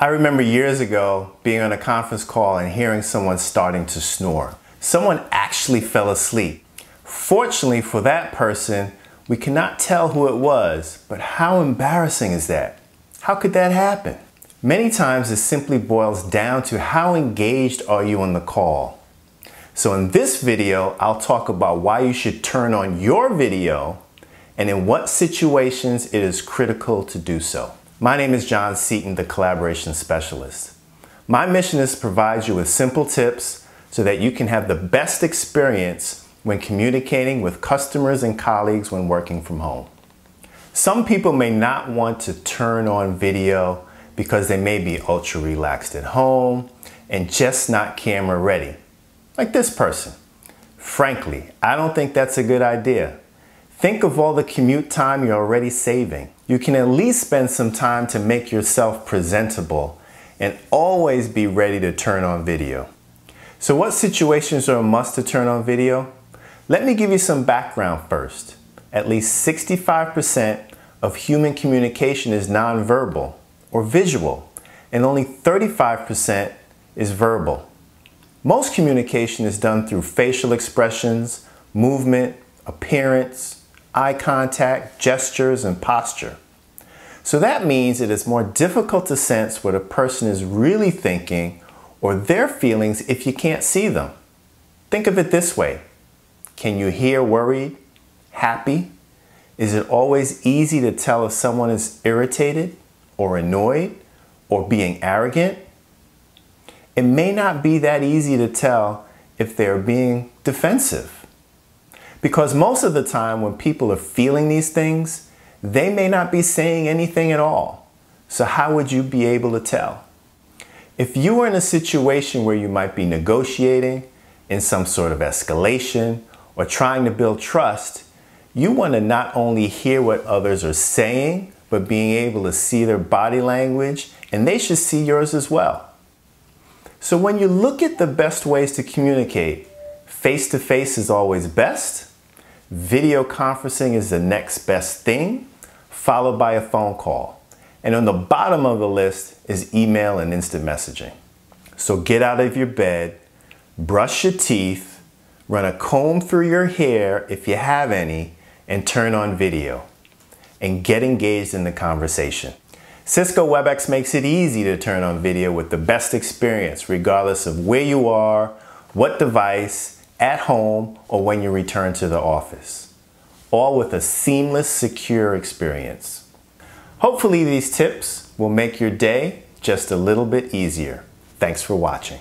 I remember years ago being on a conference call and hearing someone starting to snore. Someone actually fell asleep. Fortunately for that person, we cannot tell who it was, but how embarrassing is that? How could that happen? Many times it simply boils down to how engaged are you on the call. So in this video, I'll talk about why you should turn on your video and in what situations it is critical to do so. My name is John Seaton, the Collaboration Specialist. My mission is to provide you with simple tips so that you can have the best experience when communicating with customers and colleagues when working from home. Some people may not want to turn on video because they may be ultra relaxed at home and just not camera ready, like this person. Frankly, I don't think that's a good idea. Think of all the commute time you're already saving. You can at least spend some time to make yourself presentable and always be ready to turn on video. So what situations are a must to turn on video? Let me give you some background first. At least 65% of human communication is nonverbal or visual, and only 35% is verbal. Most communication is done through facial expressions, movement, appearance, eye contact, gestures, and posture. So that means it is more difficult to sense what a person is really thinking or their feelings if you can't see them. Think of it this way. Can you hear worried, happy? Is it always easy to tell if someone is irritated or annoyed or being arrogant? It may not be that easy to tell if they're being defensive. Because most of the time when people are feeling these things, they may not be saying anything at all. So how would you be able to tell? If you were in a situation where you might be negotiating in some sort of escalation or trying to build trust, you want to not only hear what others are saying, but being able to see their body language, and they should see yours as well. So when you look at the best ways to communicate, face to face is always best, Video conferencing is the next best thing, followed by a phone call. And on the bottom of the list is email and instant messaging. So get out of your bed, brush your teeth, run a comb through your hair if you have any, and turn on video. And get engaged in the conversation. Cisco WebEx makes it easy to turn on video with the best experience, regardless of where you are, what device, at home or when you return to the office, all with a seamless, secure experience. Hopefully these tips will make your day just a little bit easier. Thanks for watching.